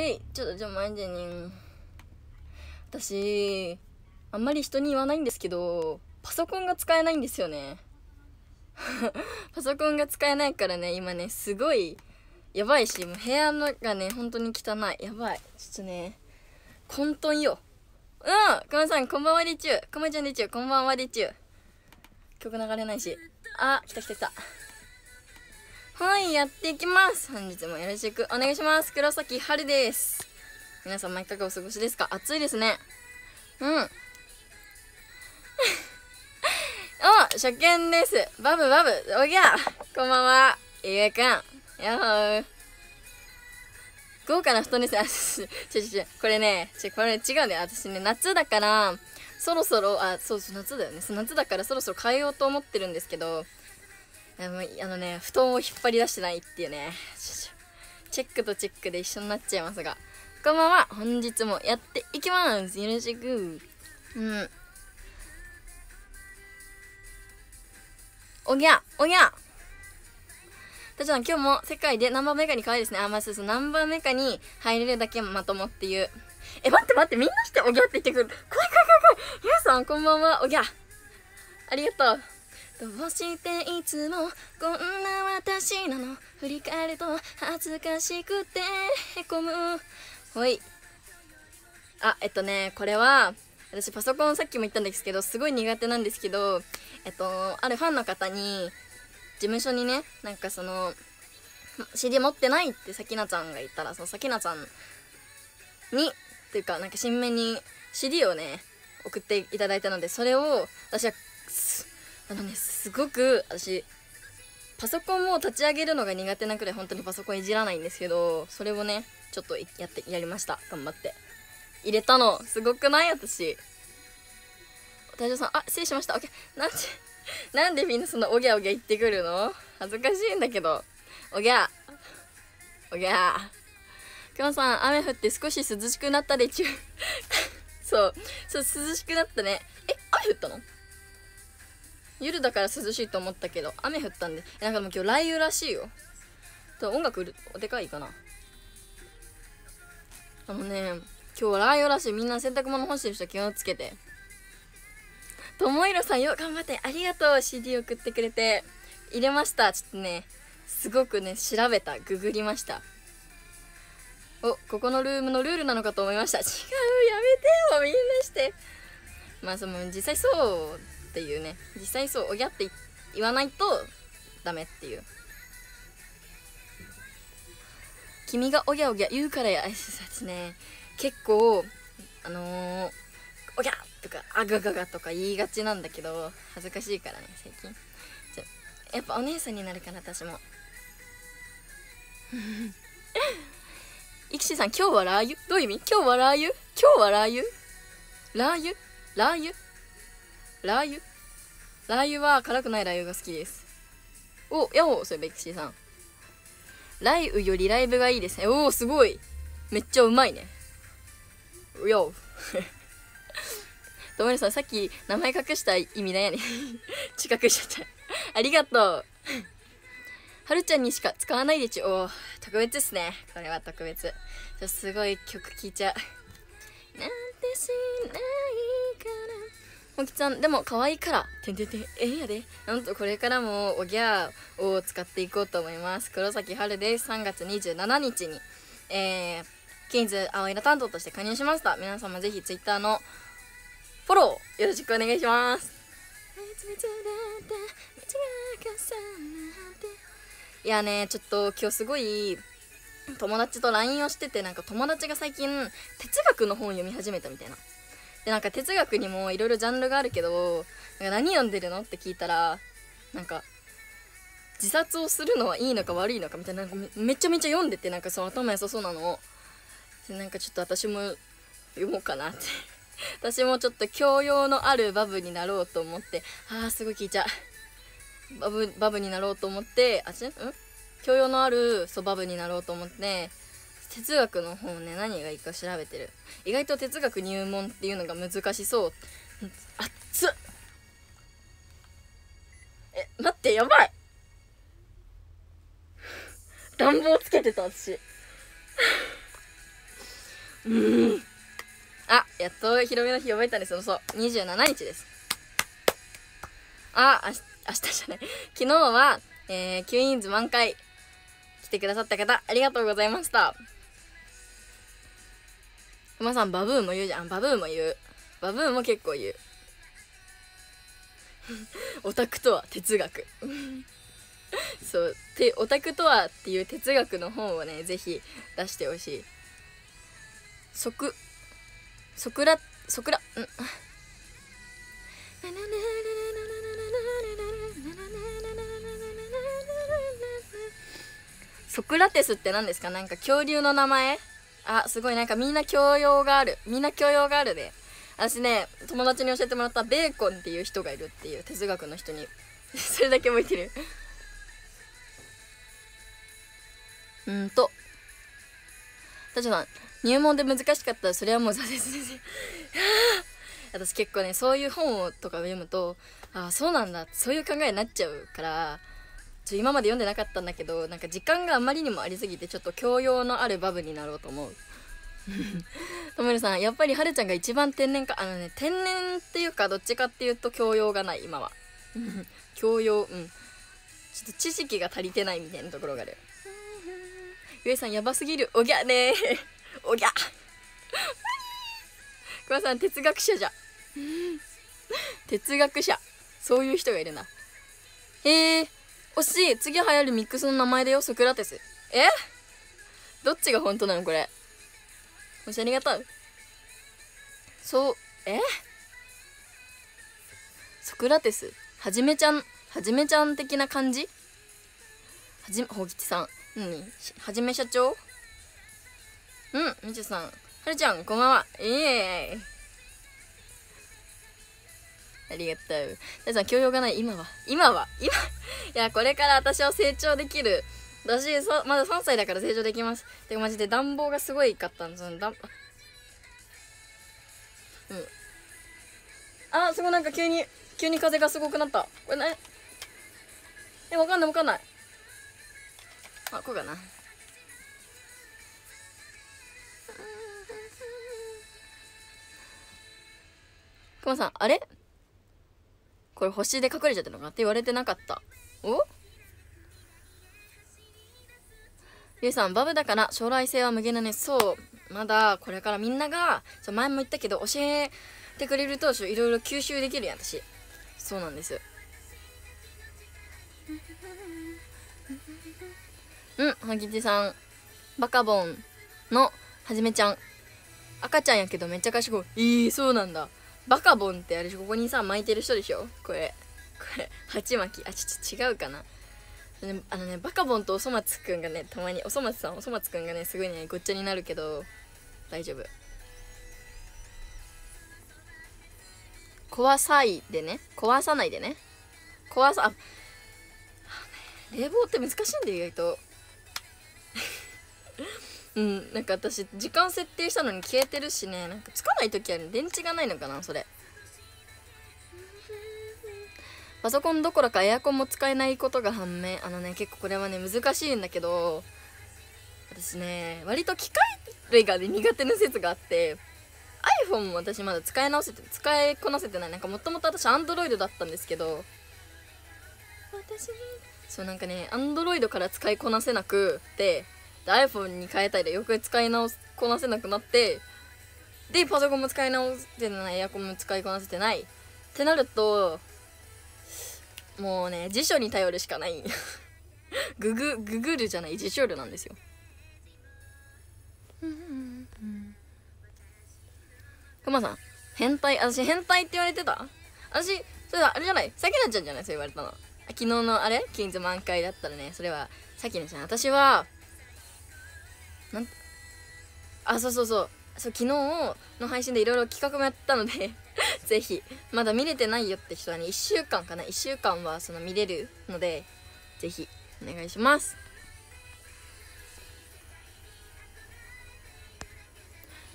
えいちょっとじゃあマジに私あんまり人に言わないんですけどパソコンが使えないんですよね。パソコンが使えないからね今ねすごいやばいしもう部屋のがね本当に汚い。やばい。ちょっとね混沌よ。うんかまさんこんばんはでちゅう。かまちゃんでちゅう。こんばんはでちゅう。曲流れないし。あ来た来た来た。はいやっていきます。本日もよろしくお願いします。黒崎春です。皆様いかがお過ごしですか？暑いですね。うん。お初見です。バブバブ。おぎゃ。こんばんは。ゆえくん。やっほー。豪華な布団です。あ。ちょちょちょ、これね、ちょ、これ違うね。私ね、夏だから、そろそろ、あ、そうそう、夏だよね。夏だからそろそろ変えようと思ってるんですけど、あのね、布団を引っ張り出してないっていうね。チェックとチェックで一緒になっちゃいますが。こんばんは。本日もやっていきます。よろしく。うん。おぎゃ、おぎゃ。たちゃん、今日も世界でナンバーメカに可愛いですね。あ、まあ、そうそう、ナンバーメカに入れるだけまともっていう。え、待って待って、みんなしておぎゃって言ってくる。怖い怖い怖い怖い。皆さん、こんばんは。おぎゃ。ありがとう。どうしていつもこんな私なの？振り返ると恥ずかしくてへこむ。ほい。あえっとねこれは私パソコンさっきも言ったんですけどすごい苦手なんですけどえっとあるファンの方に事務所にねなんかその CD 持ってないってさきなちゃんが言ったらそのさきなちゃんにっていうかなんか新面に CD をね送っていただいたのでそれを私はあのねすごく私パソコンも立ち上げるのが苦手なくらい本当にパソコンいじらないんですけどそれをねちょっとやってやりました。頑張って。入れたのすごくない？私。大丈夫さんあ失礼しました。OK なんでなんでみんなそんなおぎゃおぎゃ言ってくるの？恥ずかしいんだけど。おぎゃ。おぎゃ。くまさん雨降って少し涼しくなったでちゅ そう。そう涼しくなったね。え雨降ったの？夜だから涼しいと思ったけど雨降ったんで。なんかもう今日雷雨らしいよ。と音楽おでかいかな。あのね今日は雷雨らしい。みんな洗濯物干してる人気をつけて。ともいろさんよ頑張ってありがとう。CD 送ってくれて。入れました。ちょっとねすごくね調べた。ググりました。おここのルームのルールなのかと思いました。違うやめてよ。みんなして。まあその実際そうっていうね。実際そうおぎゃって言わないとダメっていう。君がおぎゃおぎゃ言うからやさね。結構あのー、おぎゃとかあがががとか言いがちなんだけど恥ずかしいからね最近。やっぱお姉さんになるから私も。イキシさん今日はラー油？どういう意味？今日はラー油？今日はラー油？ラー油？ラー油？ラー油？ラー油は辛くないラー油が好きです。おやほそれベキシーさん。ライウよりライブがいいですね。おおすごい。めっちゃうまいね。よともりさんさっき名前隠した意味なんやね。近くしちゃった。ありがとう。はるちゃんにしか使わないでちゅ。お特別ですね。これは特別。すごい曲聴いちゃう。なんてしないから。もきちゃんでも可愛いから。てんてんてんええんやで。なんとこれからもおぎゃーを使っていこうと思います。黒崎春です。3月27日に。えー、キンズ青色担当として加入しました。皆様ぜひ Twitter のフォローよろしくお願いします。いやねちょっと今日すごい友達と LINE をしててなんか友達が最近哲学の本を読み始めたみたいなでなんか哲学にもいろいろジャンルがあるけどなんか何読んでるの？って聞いたらなんか自殺をするのはいいのか悪いのかみたいななんかめちゃめちゃ読んでてなんかその頭良さそうなのを。なんかちょっと私も読もうかなって。私もちょっと教養のあるバブになろうと思って。あーすごい聞いちゃう。バブバブになろうと思ってあちん？教養のあるそうバブになろうと思って。哲学の本ね何がいいか調べてる。意外と哲学入門っていうのが難しそう。熱っ。つえ待ってやばい。暖房つけてた私。うん。あやっと広めの日覚えたんですそう。そう27日です。あ明日明日じゃない。昨日は、えー、キュイーンズ満開来てくださった方ありがとうございました。熊さんバブーも言うじゃん。バブーも言う。バブーも結構言う。オタクとは哲学。そう。てオタクとはっていう哲学の本をねぜひ出してほしい。ソクソクラソクラうん。ソクラテスって何ですか？なんか恐竜の名前？あすごいなんかみんな教養がある。みんな教養があるで私ね友達に教えてもらったベーコンっていう人がいるっていう哲学の人に。それだけ覚えてる。うんと。たちさん入門で難しかったらそれはもう挫折です私結構ねそういう本をとか読むとああそうなんだそういう考えになっちゃうからちょ今まで読んでなかったんだけどなんか時間があまりにもありすぎてちょっと教養のあるバブになろうと思う。ともるさんやっぱりはるちゃんが一番天然かあのね天然っていうかどっちかっていうと教養がない今は。教養うん。ちょっと知識が足りてないみたいなところがある。ゆえさんやばすぎる。おぎゃね おぎゃ。熊さん哲学者じゃ。哲学者。そういう人がいるな。へえ惜しい。次流行るミックスの名前だよ。ソクラテス。え？どっちが本当なのこれ？もしありがとうそう。え？ソクラテス。はじめちゃんはじめちゃん的な感じ？はじめほうきちさん。何？はじめ社長？うんみちさん。はるちゃんこんばんは。いえありがとう。大さん、教養がない、今は。今は今、いや、これから私は成長できる。私、そまだ3歳だから成長できます。てか、マジで暖房がすごいかったんですよ。暖うん。あ、すごいなんか急に、急に風がすごくなった。これね。え、わかんないわかんない。あ、こうかな。くまさん、あれ？これ星で隠れちゃってのかって言われてなかった。お？ゆうさんバブだから将来性は無限だね。そう。まだこれからみんなが前も言ったけど教えてくれるといろいろ吸収できるやん私。そうなんです。うんはぎちさん。バカボンのはじめちゃん。赤ちゃんやけどめっちゃ賢い。いいそうなんだ。バカボンってあれここにさ巻いてる人でしょ？これ。これ鉢巻き。あちょっと違うかな。あのねバカボンとおそ松くんがねたまにおそ松さんおそ松くんがねすごいねごっちゃになるけど大丈夫。壊さいでね。壊さないでね。壊さあ冷房って難しいんだよ意外と。うんなんか私時間設定したのに消えてるしね。なんかつかない時は、電池がないのかなそれ。パソコンどころかエアコンも使えないことが判明。あのね結構これはね難しいんだけど私ね割と機械類が、ね、苦手な説があって iPhone も私まだ使い直せて使いこなせてない。なんかもともと私 Android だったんですけど私そうなんかね Android から使いこなせなくてで iPhone に変えたいでよく使い直すこなせなくなってでパソコンも使い直してないエアコンも使いこなせてない。ってなるともうね辞書に頼るしかない。ググググるじゃない辞書ルなんですよ。くまさん変態私変態って言われてた？私それはあれじゃない？さきなちゃんじゃない？そう言われたの。昨日のあれ？キンズ満開だったらねそれはさきなちゃん。私はなんあそうそうそう。そう昨日の配信でいろいろ企画もやったので ぜひ。まだ見れてないよって人はね1週間かな。1週間はその見れるのでぜひお願いします。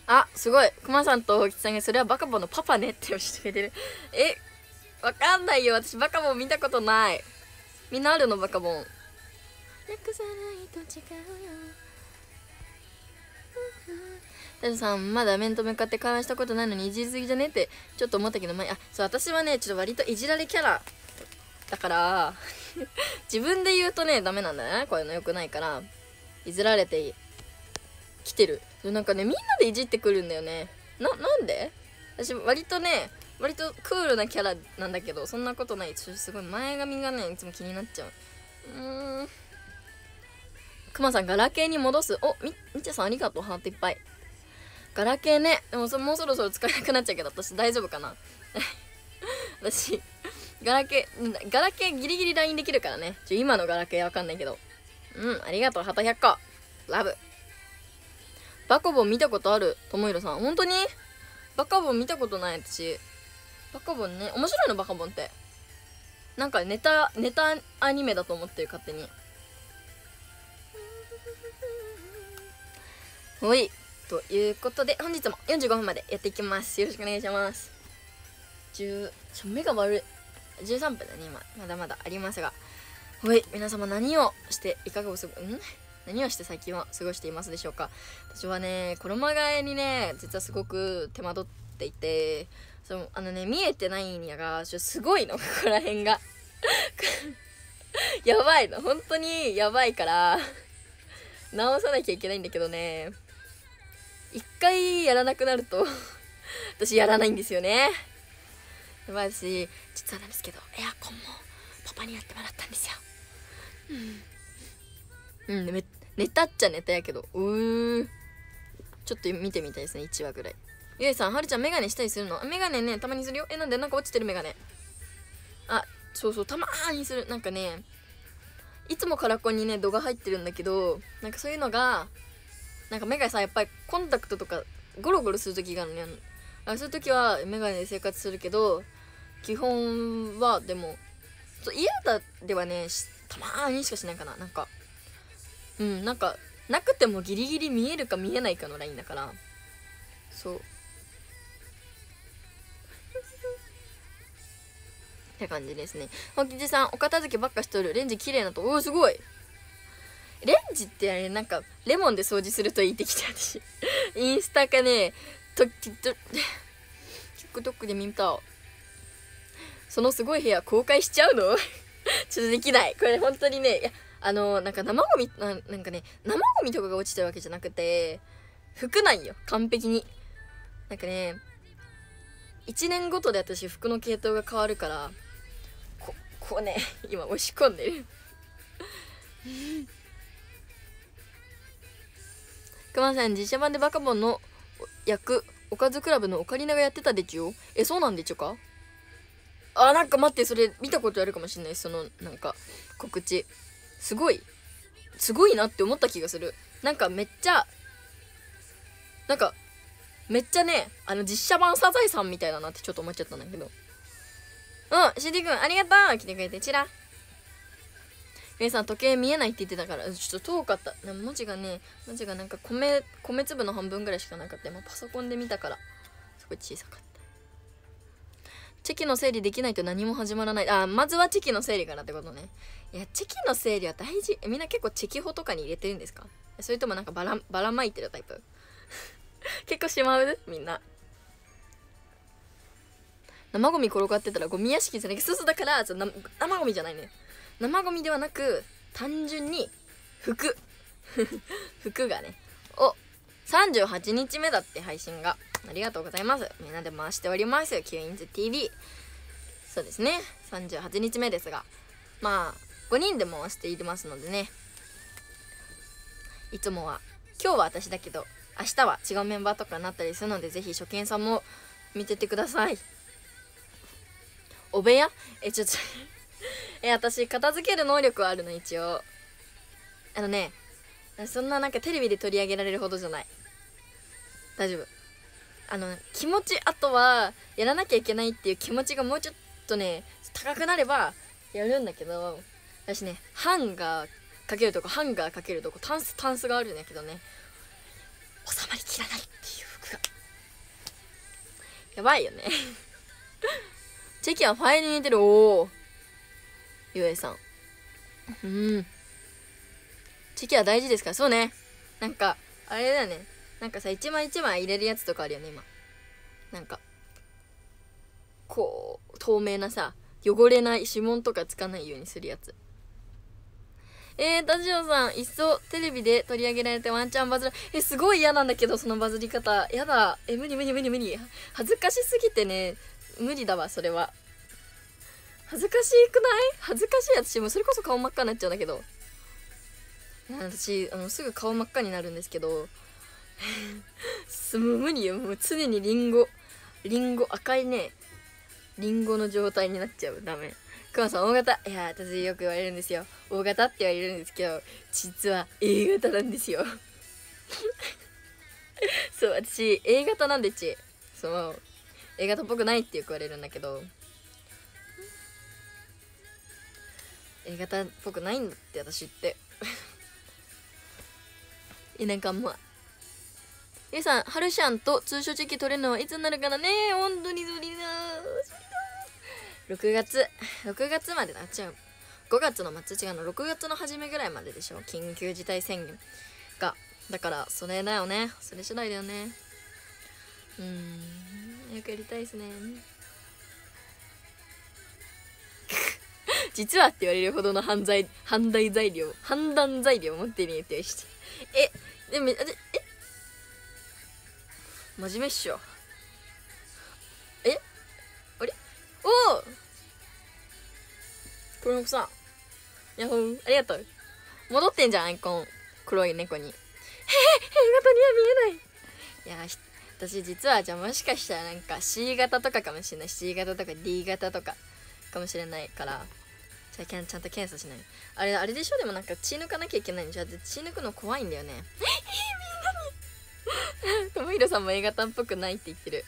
あすごい。くまさんと大木さんがそれはバカボンのパパねって教えてくれてる。えわかんないよ。私バカボン見たことない。みんなあるのバカボン。なくさないと違うよタジさんまだ面と向かって会話したことないのにいじりすぎじゃね？ってちょっと思ったけど前あそう私はねちょっと割といじられキャラだから 自分で言うとねダメなんだねこういうのよくないからいじられてきてる。なんかねみんなでいじってくるんだよね。ななんで？私割とね割とクールなキャラなんだけどそんなことない。ちょっとすごい前髪がねいつも気になっちゃう。うーん。くまさんガラケーに戻す。おみみちゃさんありがとう。ハートいっぱい。ガラケーね。でもそもうそろそろ使えなくなっちゃうけど私大丈夫かな。私ガラケーガラケーギリギリ LINE できるからね。ちょ今のガラケーわかんないけど。うんありがとう。ハート100個。ラブ。バカボン見たことある？ともいろさん。本当に？バカボン見たことない私バカボンね。面白いのバカボンって。なんかネタネタアニメだと思ってる勝手に。ほい。ということで本日も45分までやっていきます。よろしくお願いします。10ちょ目が悪い。13分だね今。まだまだありますが。ほい皆様何をしていかがお過ごん？何をして最近は過ごしていますでしょうか？私はね衣替えにね実はすごく手間取っていてそのあのね見えてないんやがちょすごいの。ここら辺が。やばいの。本当にやばいから。直さなきゃいけないんだけどね。一回やらなくなると 私やらないんですよね。やばいし実はなんですけどエアコンもパパにやってもらったんですよ。うん、うん、寝たっちゃ寝たやけどうーちょっと見てみたいですね1話ぐらい。ゆいさんはるちゃんメガネしたりするの？メガネねたまにするよ。えなんで？なんか落ちてるメガネ。あそうそうたまにする。なんかねいつもカラコンにね度が入ってるんだけどなんかそういうのがなんか目がさやっぱりコンタクトとかゴロゴロする時があるねあそういう時はメガネで生活するけど基本はでも嫌だではねたまーにしかしないかな。なんかうんなんかなくてもギリギリ見えるか見えないかのラインだから。そう。って感じですね。本吉さんお片付けばっかしとる。レンジ綺麗なと。おおすごい。レンジってあれなんかレモンで掃除するといいってきて私。インスタかねときっと TikTok で見た。そのすごい部屋公開しちゃうの？ちょっとできない。これ本当にねいやあのなんか生ゴミななんかね生ゴミとかが落ちてるわけじゃなくて服なんよ完璧に。なんかね1年ごとで私服の系統が変わるからここうね今押し込んでるくまさん実写版でバカボンの役おかずクラブのオカリナがやってたでちゅよえそうなんでちゅか？あなんか待ってそれ見たことあるかもしんない。そのなんか告知。すごい。すごいなって思った気がする。なんかめっちゃなんかめっちゃねあの実写版サザエさんみたいだなってちょっと思っちゃったんだけど。うん CD 君ありがとう。来てくれてちら皆さん時計見えないって言ってたからちょっと遠かった。文字がね文字がなんか米米粒の半分ぐらいしかなかった。まあ、パソコンで見たからすごい小さかった。チェキの整理できないと何も始まらない。あまずはチェキの整理からってことね。いやチェキの整理は大事。みんな結構チェキホとかに入れてるんですか？それともなんかばらばらまいてるタイプ？結構しまう？みんな。生ゴミ転がってたらゴミ屋敷じゃなくてすすだから生ゴミじゃないね。生ゴミではなく単純に服。服がねお38日目だって配信が。ありがとうございます。みんなで回しております。キュインズ TV そうですね。38日目ですが。まあ5人で回していますのでね。いつもは今日は私だけど明日は違うメンバーとかになったりするのでぜひ初見さんも見ててください。お部屋？えちょっとえ私片付ける能力はあるの一応。あのねそんななんかテレビで取り上げられるほどじゃない。大丈夫。あの気持ちあとはやらなきゃいけないっていう気持ちがもうちょっとね高くなればやるんだけど私ねハンガーかけるとこハンガーかけるとこタンスタンスがあるんだけどね。収まりきらないっていう服が。やばいよね。チェキはファイルに似てる。おおゆえさんうんチェキは大事ですからそうねなんかあれだよねなんかさ一枚一枚入れるやつとかあるよね今なんかこう透明なさ汚れない指紋とかつかないようにするやつえー、タジオさん、いっそテレビで取り上げられてワンチャンバズる。え、すごい嫌なんだけど、そのバズり方。やだ。え、無理無理無理無理。恥ずかしすぎてね、無理だわ、それは。恥ずかしくない？恥ずかしい。私もそれこそ顔真っ赤になっちゃうんだけど。私あのすぐ顔真っ赤になるんですけど。もう無理よ。もう常にリンゴ。リンゴ赤いね。リンゴの状態になっちゃう。ダメ。熊さん O 型。いや私よく言われるんですよ。O 型って言われるんですけど実は A 型なんですよ。そう私 A 型なんでち。そう。A 型っぽくないってよく言われるんだけど。A 型っぽくないんだって私って。えなんかもうゆさん、はるしゃんと通所チェキ取れるのはいつになるかなね。本当にそりだ6月。6月までなっちゃう。5月の末違うの。6月の初めぐらいまででしょ。緊急事態宣言が。だからそれだよね。それ次第だよね。うん。よくやりたいですね。実はって言われるほどの犯罪判断材料判断材料持ってねえって言わしてえでもえ真面目っしょ。え？あれ？おお黒猫さん。ヤホー。ありがとう。戻ってんじゃんアイコン。黒い猫に。へえ A 型には見えない。いや私実はじゃあもしかしたらなんか C 型とかかもしれない。C 型とか D 型とかかもしれないから。じゃあちゃんと検査しない？あれあれでしょ？でもなんか血抜かなきゃいけないんじゃ血抜くの怖いんだよね。えみんなにともひろさんも A 型っぽくない？って言ってる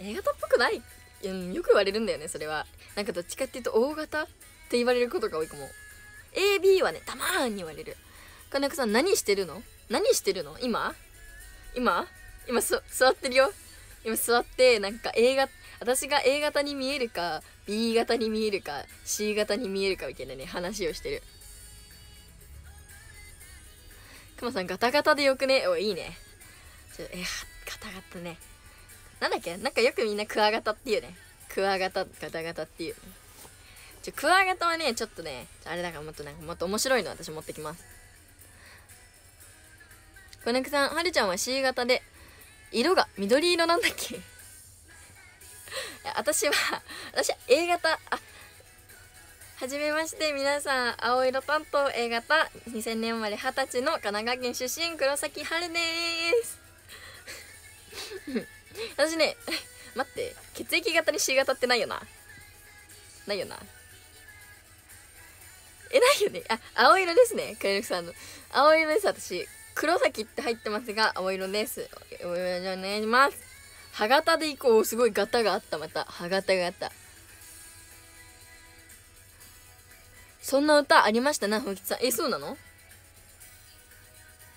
A 型っぽくない？よく言われるんだよねそれは。なんかどっちかっていうと O 型って言われることが多いかも。AB はねたまーに言われる。金子さん何してるの？何してるの？今？今？今座ってるよ。今座ってなんか A 型私が A 型に見えるか B 型に見えるか C 型に見えるかみたいなね話をしてる。くまさんガタガタでよくね？おいいね。ちょえガタガタね。なんだっけ？なんかよくみんなクワガタっていうね。クワガタガタガタっていう、ちょクワガタはねちょっとねあれだからもっとなんかもっと面白いの私持ってきます。小ネクさんはるちゃんは C 型で色が緑色なんだっけ？私は 私は A 型。あはじめまして。皆さん青色担当 A 型。2000年生まれ二十歳の神奈川県出身黒崎春です。私ね 待って。血液型に C 型ってないよな。ないよな。えないよね。あ青色ですね。カエルクさんの。青色です。私黒崎って入ってますが青色です。お願いします。歯型でいこう。すごいガタがあったまた。歯型があった。そんな歌ありました？なふきさん。えそうなの？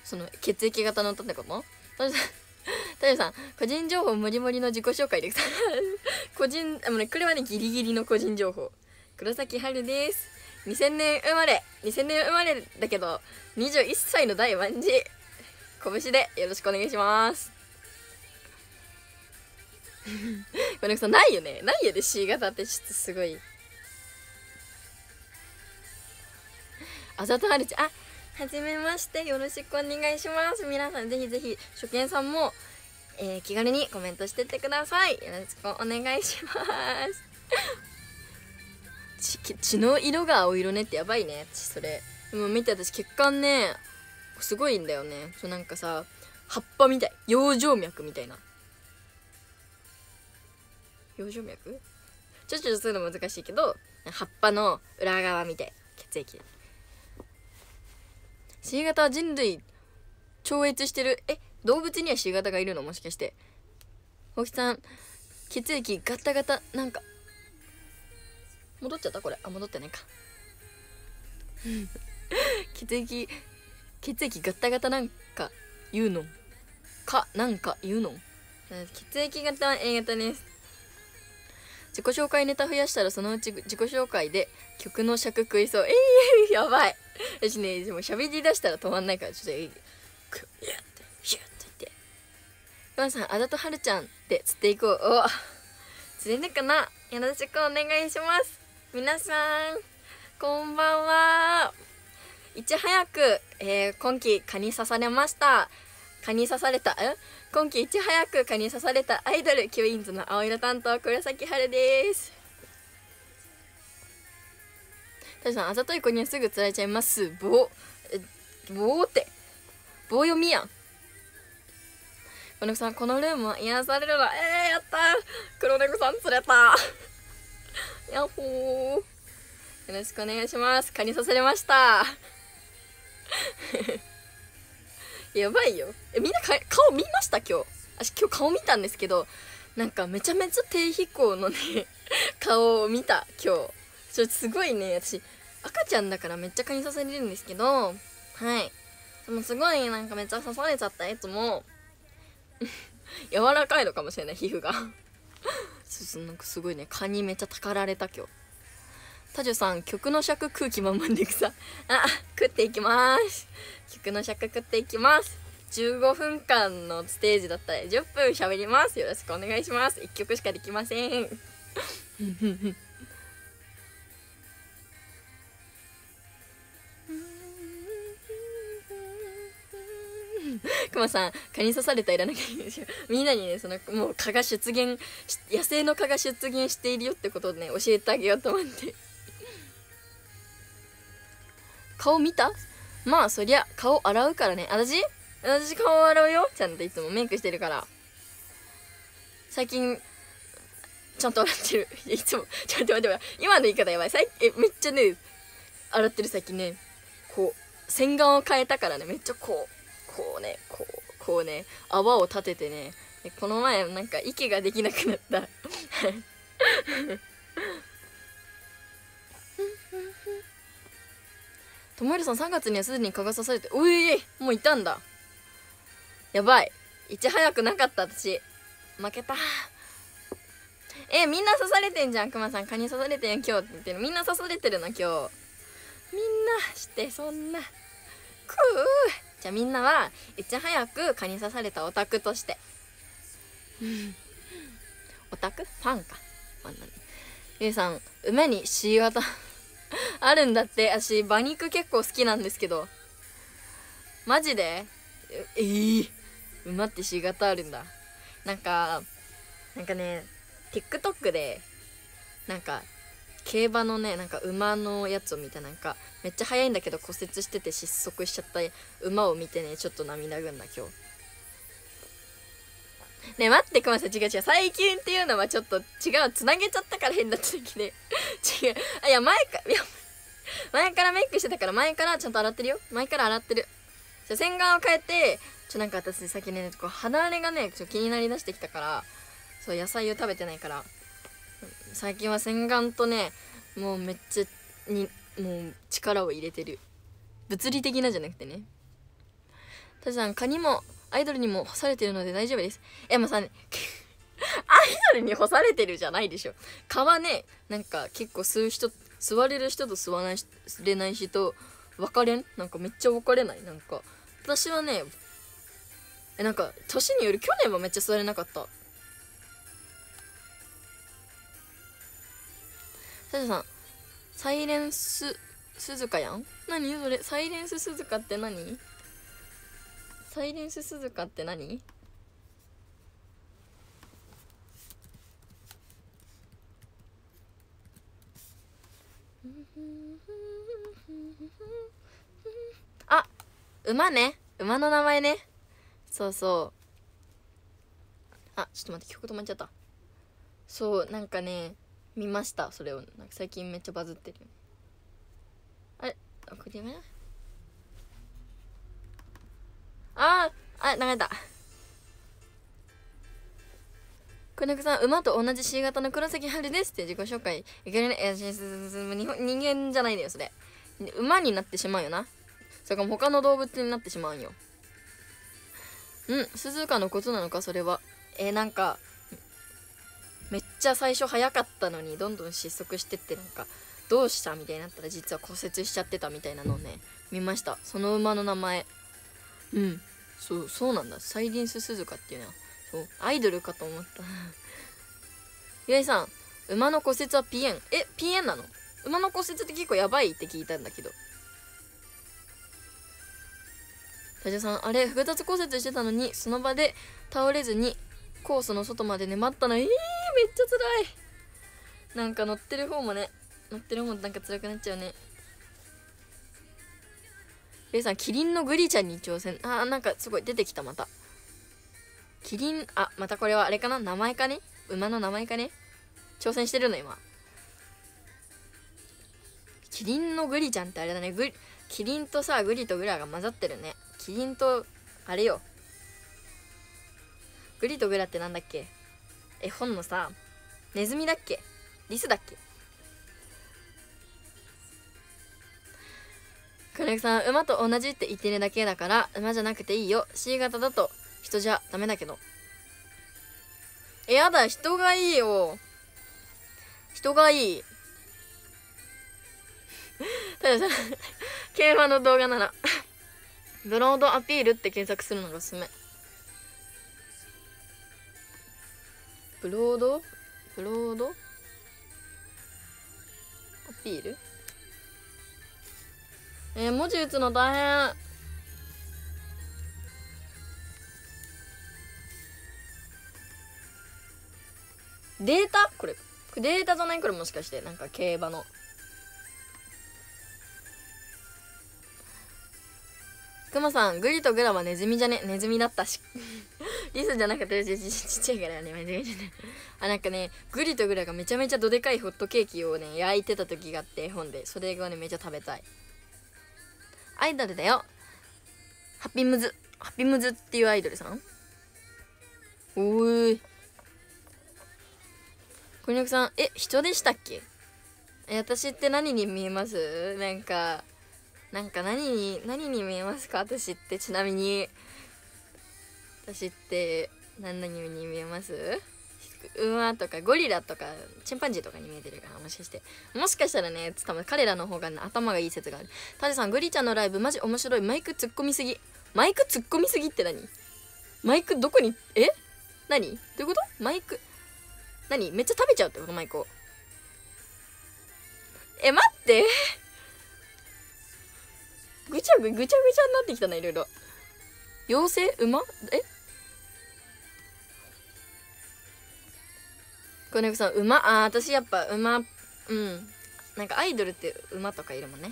その血液型の歌ってこと？タジさん 個人情報もりもりの自己紹介です 個人あのねこれはねギリギリの個人情報。黒崎春です。2000年生まれ。2000年生まれだけど21歳の大万事拳でよろしくお願いします。これさないよね。ないよね C 型ってちょっとすごい。あざとはるちゃんあはじめまして。よろしくお願いします。皆さんぜひぜひ初見さんも、えー、気軽にコメントしてってください。よろしくお願いします。血の色が青色ねってやばいね。それ。でも見て私血管ねすごいんだよね。そうなんかさ葉っぱみたい。養生脈みたいな。養生脈ちょちょそういうの難しいけど葉っぱの裏側みたい血液。C 型は人類超越してる。え動物には C 型がいるの？もしかして。大木さん血液ガタガタなんか。戻っちゃった？これ。あ戻ってないか。血液血液ガタガタなんか言うの？かなんか言うの？血液型は A 型です。自己紹介ネタ増やしたらそのうち自己紹介で曲の尺食いそう。えー、やばい。私ねでも喋り出したら止まんないからちょっとクッやってシュッと言って「山さんあだとはるちゃん」って釣っていこう。お釣れるかな？よろしくお願いします。皆さんこんばんは。いち早く、えー、今季蚊に刺されました。蚊に刺されたえ？今季いち早く蚊に刺されたアイドルキュインズの青色担当黒崎春です。確かにあざとい子にはすぐ釣られちゃいます。棒え棒って。棒読みやん。黒猫さんこのルームは癒されるなえー、やった。黒猫さん釣れた。やっほー。よろしくお願いします。蚊に刺されました。やばいよ。えみんな顔見ました？今日。私今日顔見たんですけどなんかめちゃめちゃ低飛行のね 顔を見た今日。ちょすごいね。私赤ちゃんだからめっちゃ蚊に刺されるんですけどはい。でもすごいなんかめっちゃ刺されちゃったやつも 柔らかいのかもしれない皮膚が。なんかすごいね蚊にめっちゃたかられた今日。タジュさん曲の尺空気満々で草あ食っていきます。曲の尺食っていきます。15分間のステージだったら10分喋ります。よろしくお願いします。1曲しかできません。くまさん蚊に刺されたらいらなきゃいけないですよ。みんなにねそのもう蚊が出現野生の蚊が出現しているよってことをね教えてあげようと思って。顔見た？まあそりゃ顔洗うからね。私？私顔洗うよ。ちゃんといつもメイクしてるから。最近ちゃんと洗ってる。いつも。ちょっと待って待って。今の言い方やばい。最えめっちゃね洗ってる最近ね。こう洗顔を変えたからね。めっちゃこうこうねこうこうね。泡を立ててね。この前なんか息ができなくなった。ともりさん3月にはすでに蚊が刺されておいもういたんだ。やばい。いち早くなかった私。負けた。えみんな刺されてんじゃんくまさん。蚊に刺されてん今日って言ってるみんな刺されてるな今日。みんなしてそんな。くー。じゃあみんなはいち早く蚊に刺されたオタクとして。オタク？ファンか。ファンだねゆうさん梅に C 型 あるんだって。私馬肉結構好きなんですけど。マジで？ええー、馬って C 型あるんだ。なんかなんかね TikTok でなんか競馬のねなんか馬のやつを見てなんかめっちゃ速いんだけど骨折してて失速しちゃった馬を見てねちょっと涙ぐんだ今日。ね待ってくまさん違う違う。最近っていうのはちょっと違う。つなげちゃったから変だった時で違う。いや前かいや前からメイクしてたから前からちゃんと洗ってるよ。前から洗ってる。じゃ洗顔を変えてちょなんか私先ねこう肌荒れがねちょ気になりだしてきたからそう野菜を食べてないから最近は洗顔とねもうめっちゃにもう力を入れてる。物理的なじゃなくてね。たださん蚊にもアイドルにも干されてるので大丈夫です。えもさ、ね、アイドルに干されてるじゃないでしょ。蚊はねなんか結構吸う人座れる人と吸わない吸れない人分かれん？なんかめっちゃ分かれない？なんか私はねえなんか年による去年はめっちゃ座れなかった。サジさんサイレンス鈴鹿やん？何？それサイレンス鈴鹿って何？サイレンス鈴鹿って何？あ馬ね。馬の名前ね。そうそう。あちょっと待って曲止まっちゃった。そうなんかね見ました。それを。なんか最近めっちゃバズってる。あれ？あこれやめな。あーあ流れたくねくさん馬と同じ C 型の黒崎春ですって自己紹介。いけるねえ人間じゃないだよそれ。馬になってしまうよな。それから他の動物になってしまうんよ。うん鈴鹿のことなのかそれは。えー、なんかめっちゃ最初早かったのにどんどん失速してってなんかどうしたみたいになったら実は骨折しちゃってたみたいなのをね見ました。その馬の名前。うんそうそうなんだ。サイリンス鈴鹿っていうのは。そう。アイドルかと思った。岩井さん馬の骨折はピエン。えピエンなの？馬の骨折って結構やばいって聞いたんだけど。タジャさんあれ複雑骨折してたのにその場で倒れずにコースの外まで粘ったの。えー、めっちゃ辛い。なんか乗ってる方もね乗ってる方もなんか辛くなっちゃうね。レイさんキリンのグリちゃんに挑戦。あーなんかすごい出てきたまた。キリンあまたこれはあれかな？名前かね？馬の名前かね？挑戦してるの今。キリンのグリちゃんってあれだね。グリキリンとさグリとグラが混ざってるね。キリンとあれよ。グリとグラってなんだっけ？絵本のさネズミだっけ？リスだっけ？金木さん馬と同じって言ってるだけだから馬じゃなくていいよ。C 型だと。人じゃダメだけど。えやだ人がいいよ。人がいい。たださ競馬の動画なら ブロードアピールって検索するのがおすすめ。ブロード？ブロード？アピール？えー、文字打つの大変。データ？これ。データじゃない？これもしかして。なんか競馬の。くまさんグリとグラはネズミじゃね？ネズミだった。しリスじゃなくてちちっちゃいからね。間違えてね。あなんかねグリとグラがめちゃめちゃどでかいホットケーキをね焼いてた時があって本で。それがねめちゃ食べたい。アイドルだよ。ハッピームズ。ハッピームズっていうアイドルさん。おーい。こんにゃくさんえ人でしたっけ？私って何に見えます？なんかなんか何に何に見えますか？私って。ちなみに私って何々に見えます？馬とかゴリラとかチンパンジーとかに見えてるからもしかして。もしかしたらね多分彼らの方が、ね、頭がいい説がある。タジさんグリちゃんのライブマジ面白い。マイク突っ込みすぎ。マイク突っ込みすぎって何？マイクどこにえ？何？どういうこと？マイク何？めっちゃ食べちゃうってこと？マイクを。え待って。ぐちゃぐぐちゃぐちゃになってきたないろいろ。妖精？馬？え？こねこさん馬？あ私やっぱ馬うん。なんかアイドルって馬とかいるもんね。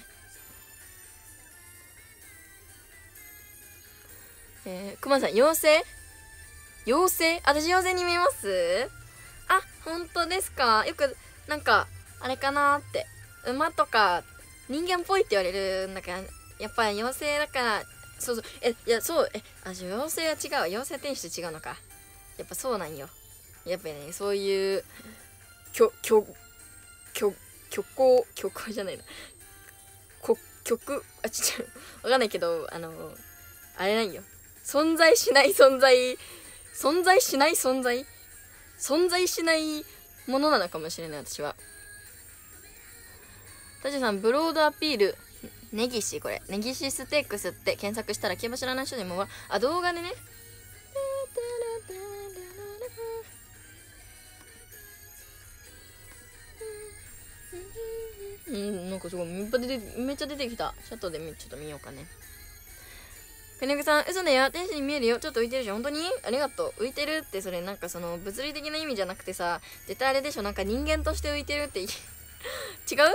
えー、くまさん妖精？妖精？私妖精に見えます？あ本当ですか？よくなんかあれかなって。馬とか人間っぽいって言われるんだけどやっぱり妖精だからそうそう。えいやそうえあ妖精は違う妖精天使と違うのか。やっぱそうなんよ。やっぱりねそういう虚虚虚虚構虚構じゃないな。こ曲あちょっとわかんないけどあのあれなんよ。存在しない存在存在しない存在存在しないものなのかもしれない私は。タジさんブロードアピール。ネギシこれ。ネギシステークスって検索したら競馬知らない人でもあ動画でね。うんなんかすごい。めっちゃ出てきた。シャットでちょっと見ようかね。ペネグさん嘘だよ。天使に見えるよ。ちょっと浮いてるじゃん本当に？ありがとう。浮いてるってそれなんかその物理的な意味じゃなくてさ絶対あれでしょ。なんか人間として浮いてるって。違う？あ違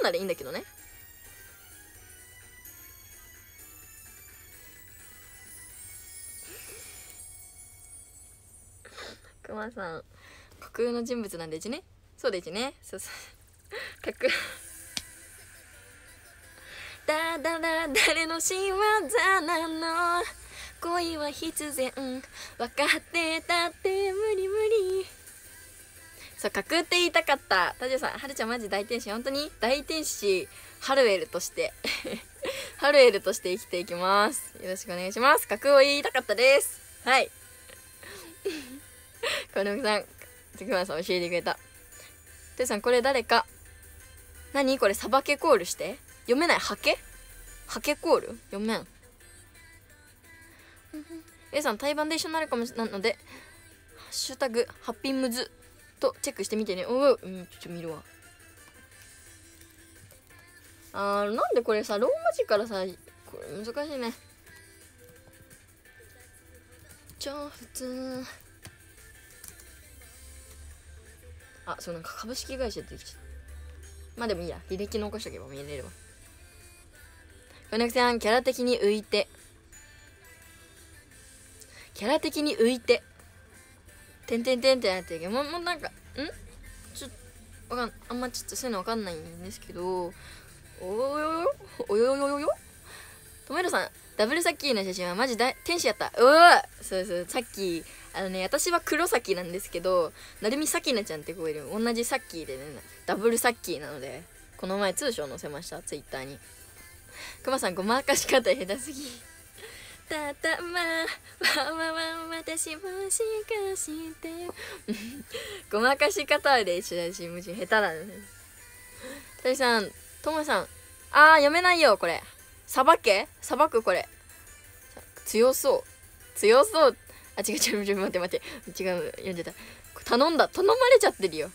うならいいんだけどね。くまさん。架空の人物なんでちね。そうですね。そうそう。架空。だだら誰の仕業なの？恋は必然。分かってたって無理無理。そう架空って言いたかった。タジさんはるちゃんマジ大天使。本当に？大天使ハルエルとして。ハルエルとして生きていきます。よろしくお願いします。架空を言いたかったです。はい。このさん、つくまさん教えてくれた。てさん、これ誰か？何？これサバケコールして。読めない？ハケハケコール？読めん。A さん対バンで一緒になるかもしれないので「ハッシュタグハッピームズ」とチェックしてみてね。おおう。んちょっと見るわ。あーなんでこれさローマ字からさこれ難しいね。超普通。あそうなんか株式会社出てきちゃった。まあでもいいや。履歴残しとけば見れるわ。米ネさんキャラ的に浮いて。キャラ的に浮いて。てんてんてんってなってるけどもうもうなんかん？ちょっとわかんあんまちょっとそういうのわかんないんですけど。およよよおよよよよとめろさんダブルサッキーの写真はマジだ天使やった。うわそうそうさっきあのね私は黒崎なんですけどなるみさきなちゃんって子がいる。同じサッキーでねダブルサッキーなのでこの前通称載せましたツイッターに。くまさんごまかし方下手すぎ。たたまわわわ私もしかして。ごまかし方で一緒だし無事下手だね。たりさんともさん。あー読めないよこれ。さばけ？さばくこれ。強そう。強そう。あ違う違う違う待って待って。違う読んでた。頼んだ。頼まれちゃってるよ。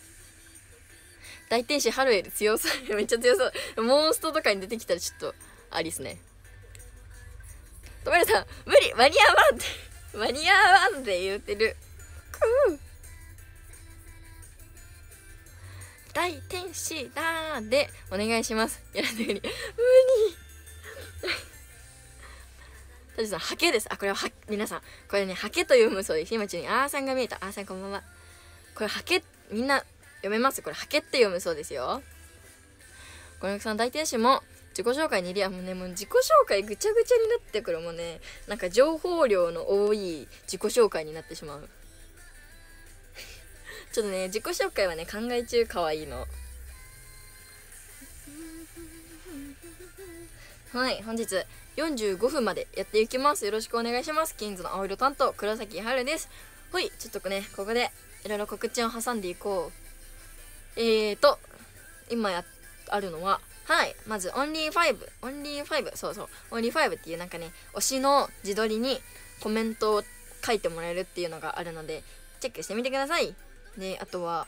大天使ハルエル強そう。めっちゃ強そう。モンストとかに出てきたらちょっとありっすねとまりさん無理間に合わんって 間に合わんって言ってるくう大天使だでお願いしますやらないように無理タジさん、ハケです。あ、これは、は、皆さん、これね、ハケと読むそうです。今、ちに、あーさんが見えた。あーさん、こんばんは。これ、ハケ、みんな、読めます？これ、ハケって読むそうですよ。小山さん、大天使も、自己紹介にいりゃ、もうね、もう自己紹介ぐちゃぐちゃになってくる。もうね、なんか情報量の多い自己紹介になってしまう。ちょっとね、自己紹介はね、考え中可愛いの。はい、本日45分までやっていきます。よろしくお願いします。きゅい～ん'ズの青色担当、黒崎春です。ほい、ちょっとね、ここでいろいろ告知を挟んでいこう。えーと、今や、あるのは、はい、まず、オンリー5、オンリー5、そうそう、オンリー5っていうなんかね、推しの自撮りにコメントを書いてもらえるっていうのがあるので、チェックしてみてください。で、あとは、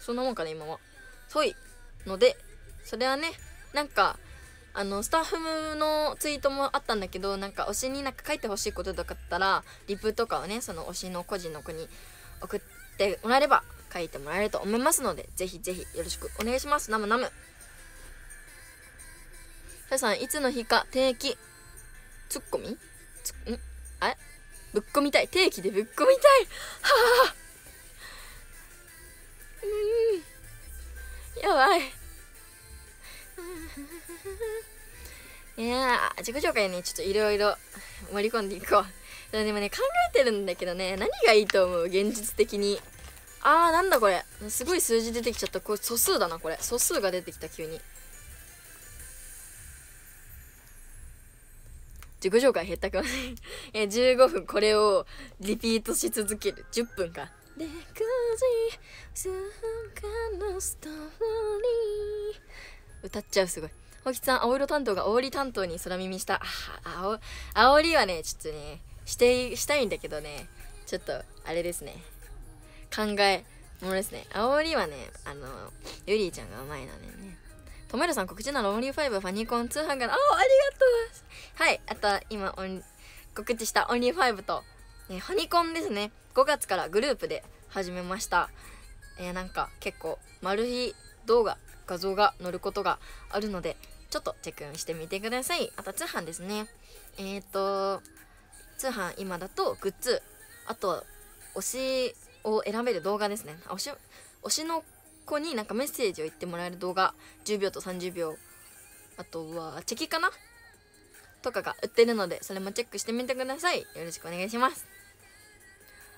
そんなもんかね、今は。そういので、それはね、なんかあのスタッフのツイートもあったんだけどなんか推しになんか書いてほしいこととかあったらリプとかをねその推しの個人の子に送ってもらえれば書いてもらえると思いますのでぜひぜひよろしくお願いします。ナムナム。皆さんいつの日か定期ツッコミ？つん？あれ？ぶっ込みたい。定期でぶっ込みたい。はあうん。やばい。いや自己紹介ねちょっといろいろ盛り込んでいこう。でもね考えてるんだけどね何がいいと思う？現実的に。あーなんだこれ。すごい数字出てきちゃった。これ素数だなこれ。素数が出てきた急に。自己紹介減ったくま え15分これをリピートし続ける。10分か。でくじのストーリー。歌っちゃうすごい。ほきさん青色担当が煽り担当に空耳した。ああ煽りはねちょっとねしてしたいんだけどね。ちょっとあれですね考えものですね。煽りはねあのゆりーちゃんがうまいのでね。とめるさん告知ならオンリー5ファニコン通販からあありがとう。はい。あとは今告知したオンリー5と、ね、ファニコンですね。5月からグループで始めました。えー、なんか結構マル秘動画画像が載ることがあるのでちょっとチェックしてみてください。あと通販ですね。えっ、ー、と通販今だとグッズ。あと推しを選べる動画ですね。推し推しの子になんかメッセージを言ってもらえる動画。10秒と30秒。あとはチェキかな？とかが売ってるのでそれもチェックしてみてください。よろしくお願いします。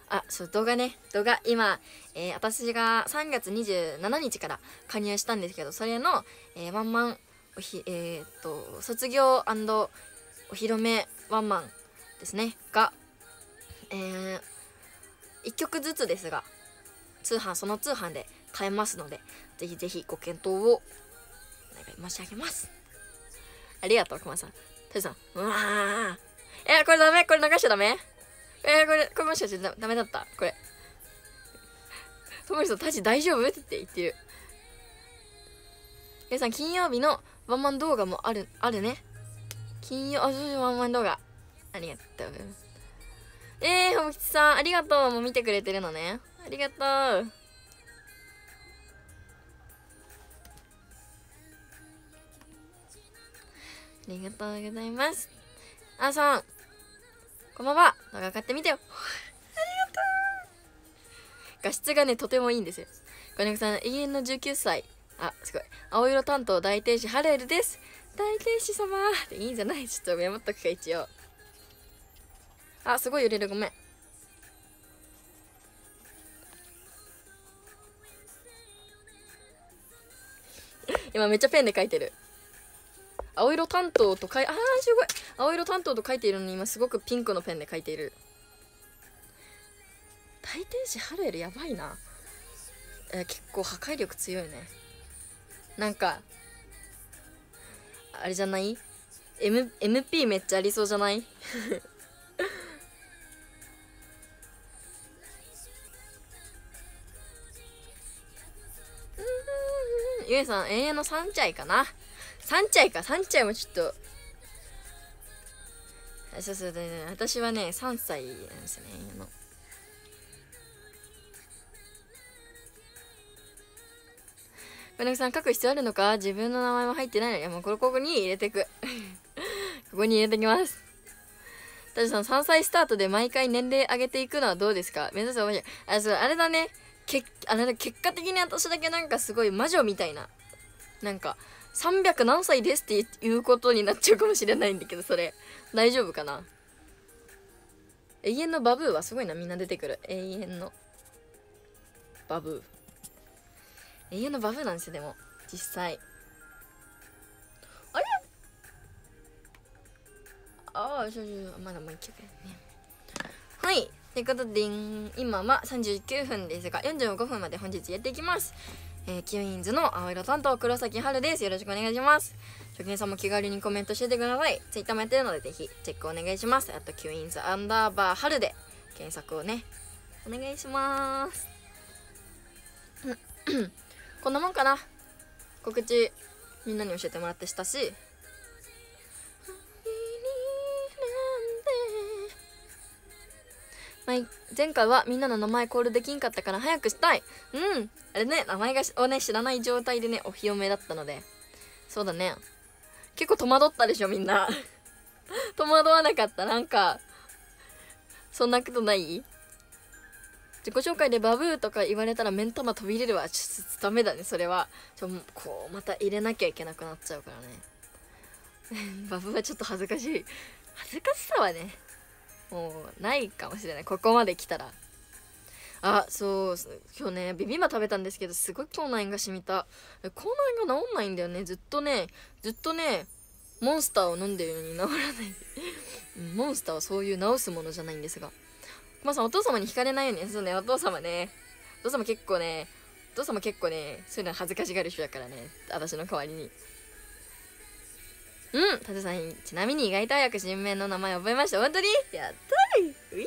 あそう動画ね。動画今、えー、私が3月27日から加入したんですけどそれの、えー、ワンマンおひえー、っと卒業お披露目ワンマンですね。が、えー、1曲ずつですが通販その通販で買えますのでぜひぜひご検討をお願い申し上げます。ありがとうくまさん。たさん。うわー。えこれダメ。これ流しちゃダメ？えー、これこれもしかしてダメだった？これ。ともりさんタジ大丈夫？って言ってる。皆さん金曜日のワンマン動画もあるあるね。金曜あそうワンマン動画。ありがとう。えー、ほきさんありがとう。もう見てくれてるのね。ありがとう。ありがとうございます。あさんこんばんは。動画買ってみてよ。ありがとう。画質がねとてもいいんですよ。小猫さん永遠の19歳。あすごい。青色担当大天使ハレルです。大天使様。いいんじゃない？ちょっとメモっとくか一応あすごい揺れる。ごめん。今めっちゃペンで書いてる。青色担当と書いあーすごい。青色担当と書いているのに今すごくピンクのペンで書いている。大天使ハレルやばいな。えー、結構破壊力強いね。なんかあれじゃない？M MP めっちゃありそうじゃない？ゆえさん永遠の3チかな？3チか。3チもちょっと。そうそう私はね3歳なんですよねの。小柳さん書く必要あるのか？自分の名前も入ってないのいやもうこれここに入れてく。ここに入れてきます。タジさん3歳スタートで毎回年齢上げていくのはどうですか？目指す面白い。あそうあれだね。けあれ結果的に私だけなんかすごい魔女みたいな。なんか300何歳ですっていうことになっちゃうかもしれないんだけどそれ。大丈夫かな？永遠のバブーはすごいなみんな出てくる。永遠の。バブー。永遠のバブーなんですよでも。実際。あれ？ああそうそうまだもう一曲ね。はい。ということで今は39分ですが45分まで本日やっていきます。えー、キュインズの青色担当黒崎春です。よろしくお願いします。初見さんも気軽にコメントしててください。ツイッターもやってるのでぜひチェックお願いします。あとキュインズアンダーバー春で検索をねお願いします。こんなもんかな。告知みんなに教えてもらってしたし。前回はみんなの名前コールできんかったから早くしたい。うん。あれね名前がをね知らない状態でねお披露目だったので。そうだね。結構戸惑ったでしょみんな。戸惑わなかった。なんかそんなことない？自己紹介でバブーとか言われたら目ん玉飛び入れるわ。ちょっとダメだねそれは。ちょこうまた入れなきゃいけなくなっちゃうからね。バブーはちょっと恥ずかしい。恥ずかしさはねもうないかもしれない。ここまで来たら。あそう今日ねビビンバ食べたんですけどすごい口内炎が染みた。口内炎が治んないんだよね。ずっとねずっとねモンスターを飲んでるのに治らない。モンスターはそういう治すものじゃないんですが。まあさんお父様に惹かれないようにそうねお父様ね。お父様結構ねお父様結構ねそういうの恥ずかしがる人だからね。私の代わりに。うん舘さんちなみに意外と早く新面の名前覚えました。本当に？やったい。うい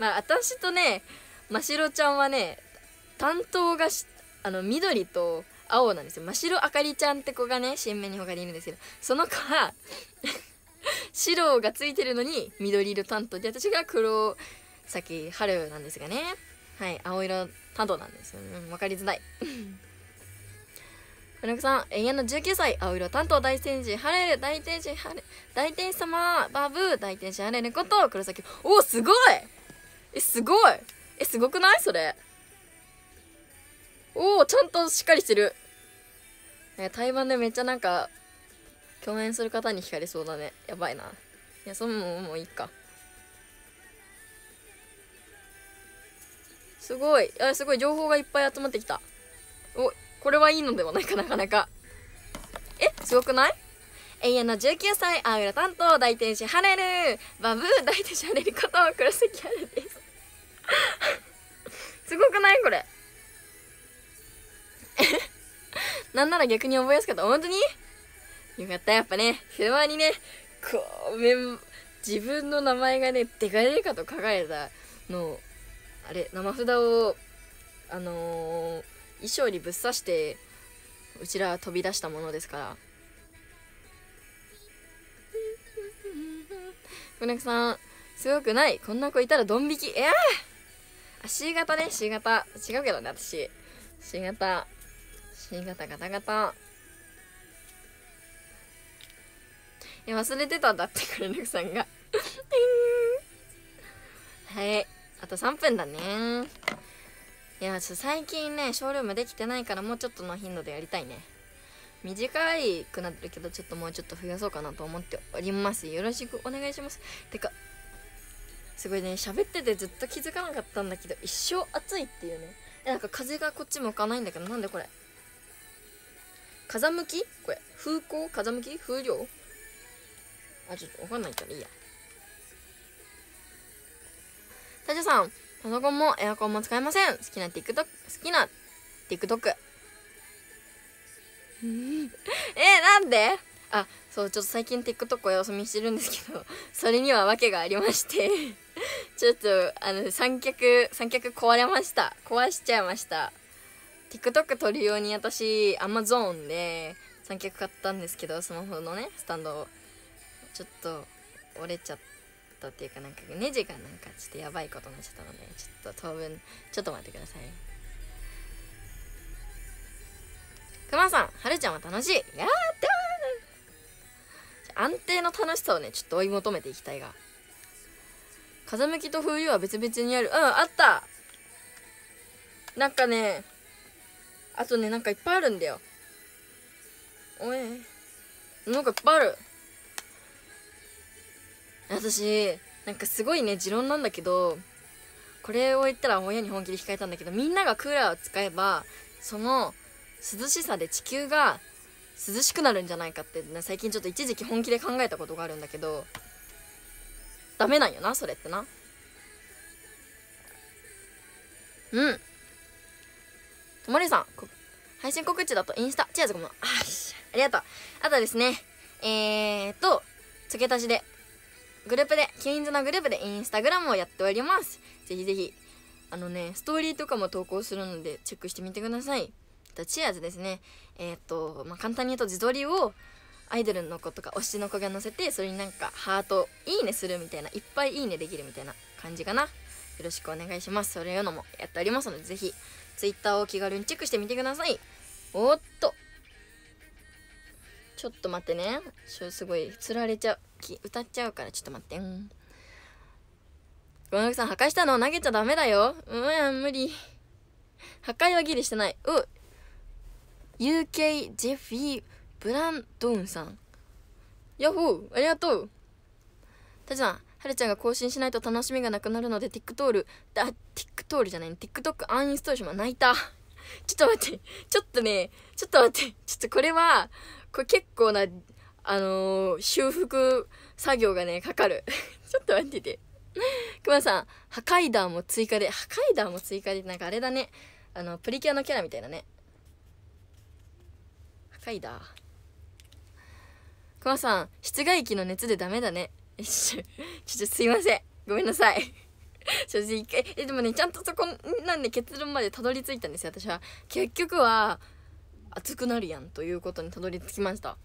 まあ私とねましろちゃんはね担当があの緑と青なんですよ。真白あかりちゃんって子がね新面に他にいるんですけどその子は 白がついてるのに緑色担当で私が黒崎春なんですがね。はい青色担当なんですよ、うん、分かりづらい。金子さん永遠の19歳青色担当大天使晴れる大天使晴れ大天使様バブー大天使晴れること黒崎。おすごい!えすごい!えすごくない？それ。おおちゃんとしっかりしてる。え台湾でめっちゃなんか共演する方に惹かれそうだね。やばいな。いやそんももういいか。すごい。あすごい。情報がいっぱい集まってきた。おこれはいいのではないかなかなか。えすごくない？永遠の19歳青色担当大天使ハレル。バブー大天使ハレルこと黒崎ハレです。すごくない？これ。なんなら逆に覚えやすかった。本当に？よかったやっぱね。車にね。こうメン自分の名前がねデカデカと書かれたのあれ生札をあのー、衣装にぶっ刺してうちら飛び出したものですから。小ネさんすごくない？こんな子いたらドン引き。えー、あ C 型ね。C 型。違うけどね私。C 型。C 型ガタガタ。え忘れてたんだってクレネクさんが。はい。あと3分だね。いやちょ最近ねショールームできてないからもうちょっとの頻度でやりたいね。短いくなってるけどちょっともうちょっと増やそうかなと思っております。よろしくお願いします。てかすごいね喋っててずっと気づかなかったんだけど一生暑いっていうね。えなんか風がこっち向かないんだけどなんでこれ？風向き？これ風向？風向き？風量？あちょっとわかんないからいいや。タジさんパソコンもエアコンも使えません。好きな TikTok 好きな TikTok え、なんで？あそうちょっと最近 TikTok お休みしてるんですけど それには訳がありまして。ちょっとあの三脚三脚壊れました。壊しちゃいました。TikTok 撮るように私 Amazon で三脚買ったんですけどスマホのねスタンドちょっと折れちゃったっていうかなんかネジがなんかちょっとやばいことになっちゃったのでちょっと当分ちょっと待ってください。くまさんはるちゃんは楽しい。やった安定の楽しさをねちょっと追い求めていきたいが。風向きと冬は別々にある。うんあった。なんかねあとねなんかいっぱいあるんだよ。おいなんかいっぱいある。私なんかすごいね持論なんだけどこれを言ったら親に本気で控えたんだけどみんながクーラーを使えばその涼しさで地球が涼しくなるんじゃないかって、ね、最近ちょっと一時期本気で考えたことがあるんだけどダメなんよなそれってな。うん。ともりさん配信告知だとインスタ。チアーズごめん。ありがとう。あとですねえーと付け足しで。グループでキュインズのグループでインスタグラムをやっております。ぜひぜひあのねストーリーとかも投稿するのでチェックしてみてください。とチアーズですね。えっ、とまあ簡単に言うと自撮りをアイドルの子とか推しの子が載せてそれになんかハートいいねするみたいないっぱいいいねできるみたいな感じかな。よろしくお願いします。それいうのもやっておりますのでぜひ Twitter を気軽にチェックしてみてください。おっと。ちょっと待ってね。すごいつられちゃう。歌っちゃうからちょっと待って。うん。ごめんさん破壊したのを投げちゃダメだよ。うん無理。破壊はギリしてない。う UK ジェフィー・ブランドンさん。ヤッホーありがとう。たちさんはるちゃんが更新しないと楽しみがなくなるので TikTok だ TikTok じゃない TikTok アンインストールしま泣いた。ちょっと待って。ちょっとねちょっと待って。ちょっとこれはこれ結構なあのー、修復作業がねかかる。ちょっと待ってて。くまさん破壊弾も追加で破壊弾も追加でなんかあれだね。あのプリキュアのキャラみたいなね。高いだクマさん室外機の熱でダメだね。ちょちょすいません。ごめんなさい。ちょ一回えでもねちゃんとそこなんで結論までたどり着いたんですよ。私は。結局は熱くなるやんということにたどり着きました。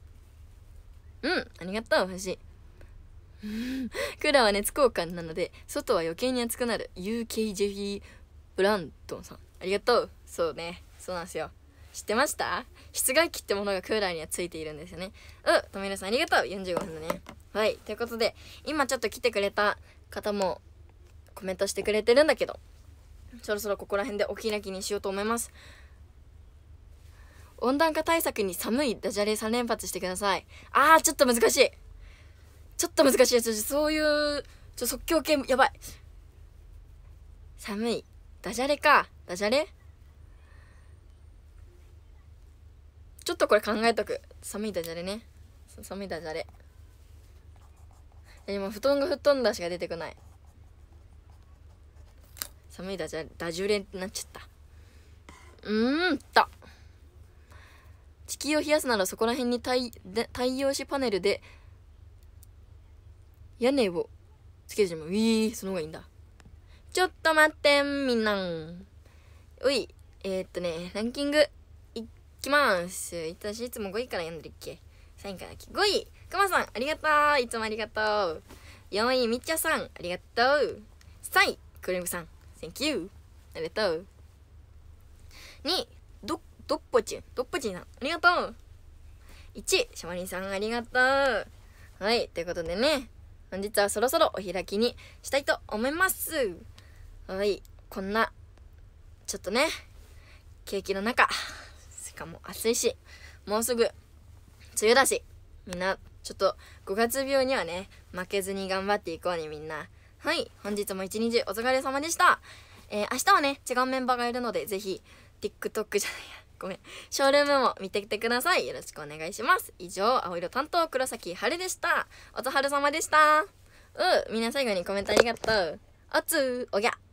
うん。ありがとう星クーラーは熱交換なので外は余計に暑くなる。UK ジェフィー・ブラントンさん。ありがとう。そうね。そうなんですよ。知ってました？室外機ってものがクーラーにはついているんですよね。うん。とめるさんありがとう。45分だね。はい。ということで今ちょっと来てくれた方もコメントしてくれてるんだけどそろそろここら辺でお開きにしようと思います。温暖化対策に寒いダジャレ3連発してください。あーちょっと難しい。ちょっと難しいそういうちょ即興系やばい。寒い。ダジャレか。ダジャレ？ちょっとこれ考えとく。寒いダジャレね。寒いダジャレ。今布団が吹っ飛んだしか出てこない。寒いダジャレダジュレになっちゃった。うーんと。地球を冷やすならそこら辺に太で太陽子パネルで屋根をつけてしまう。いい、その方がいいんだ。ちょっと待ってみんな。おい、えー、っとね、ランキング、いきます。私いつも5位から読んでるっけ ?3 位からだっけ ?5 位、くまさん、ありがとう。いつもありがとう。4位、みっちゃさん、ありがとう。3位、クリームさん、Thank you。ありがとう。2位、ど、どっぽちん、どっぽちんさん、ありがとう。1位、シャマリンさん、ありがとう。はい、ということでね、本日はそろそろお開きにしたいと思います。はい、こんな、ちょっとね、ケーキの中、しかも暑いし、もうすぐ、梅雨だし、みんな、ちょっと5月病にはね、負けずに頑張っていこうね、みんな。はい、本日も一日お疲れ様でした。えー、明日はね、違うメンバーがいるので、ぜひ、TikTok じゃないや、ごめん。ショールームも見てきてください。よろしくお願いします。以上、青色担当、黒崎春でした。おとはる様でした。う、みんな最後にコメントありがとう。おつ、おぎゃ。